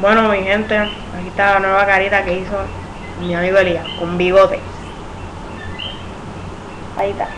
Bueno, mi gente, aquí está la nueva carita que hizo mi amigo Elías, con bigote. Ahí está.